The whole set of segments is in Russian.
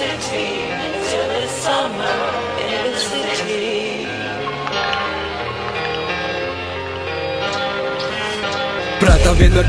city, till it's summer in the city. Bratā vienmēr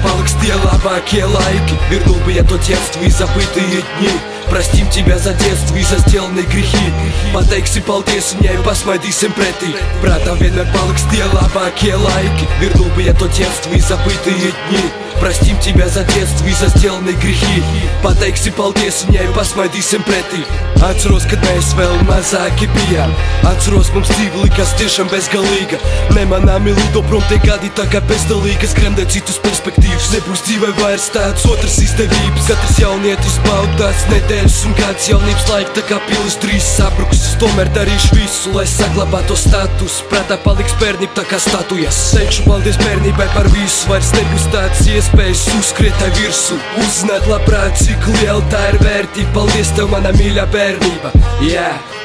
баки, лайки. labākie бы я то детство и zapītīji дни. Простим тебя за детство и за сделанные грехи Pateiksi paldies viņai, pasmaidīsim pretī Prātā vienmēr paliks tie labākie laiki Вернул бы я то детство и забытые дни Простим тебя за детство и за сделанные грехи Pateiksi paldies viņai, pasmaidīsim pretī Atceros, kad mēs vēl mazāki bijām Atceros, mums dzīve likās tiešām bezgalīga Nemanāmi lido prom tie gadi tā kā bezdalīgas Gremdē citus perspektīvas Nebūs dzīvē vairs tāds otrs izdevības Katrs jaunietis baudās nedēļas un kāds jaunības laika Tā kā pilis drīz sabruks tomēr darīšu visu, lai saglabātu status. Prātā paliks bērnība tā kā statujas. Teikšu paldies bērnībai par visu. Vairs nebūs tāds iespējas uzskriet tai virsū. Uzzināt labprāt, cik liela tā ir vērtība. Paldies tev, mana mīļā bērnība. Yeah!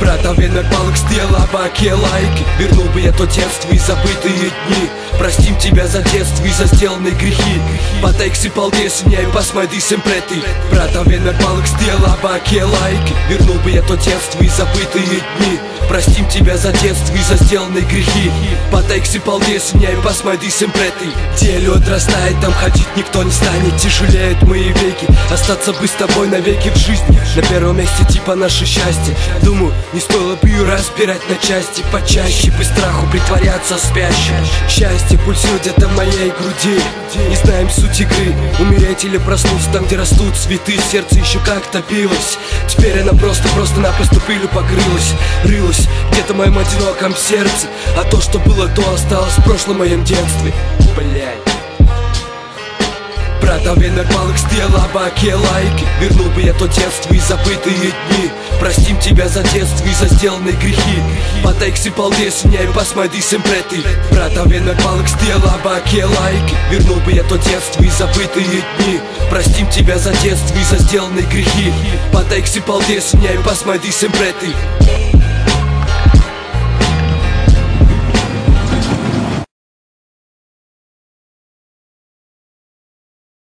Прата vienmēr paliks tie labākie laiki Вернул бы я то детство и забытые дни. Простим тебя за детство и за сделанные грехи. Pateiksi paldies viņai, pasmaidīsim pretī Prātā vienmēr paliks tie labākie laiki Вернул бы я то детство и забытые дни. Простим тебя за детство и за сделанные грехи. Pateiksi paldies viņai, pasmaidīsim pretī Где лед растает, там ходить никто не станет. Тяжелеют мои веки. Остаться бы с тобой навеки в жизни. На первом месте типа наше счастье. Думаю, не стоило бы ее разбирать на части Почаще бы страху притворяться спящим. Счастье пульсирует где-то в моей груди. Не знаем суть игры Умереть или проснуться там, где растут цветы. Сердце еще как-то билось. Теперь она просто-просто-напросто пылью покрылась Рылась где-то в моем одиноком сердце А то, что было, то осталось в прошлом моем детстве. Блять Prātā vienmēr paliks tie labākie laiki Вернул бы я то детство и забытые дни Простим тебя за детство и за сделанные грехи Pateiksi paldies viņai, pasmaidīsim pretī Prātā vienmēr paliks tie labākie laiki Вернул бы я то детство и забытые дни Простим тебя за детство и за сделанные грехи Pateiksi paldies viņai, pasmaidīsim pretī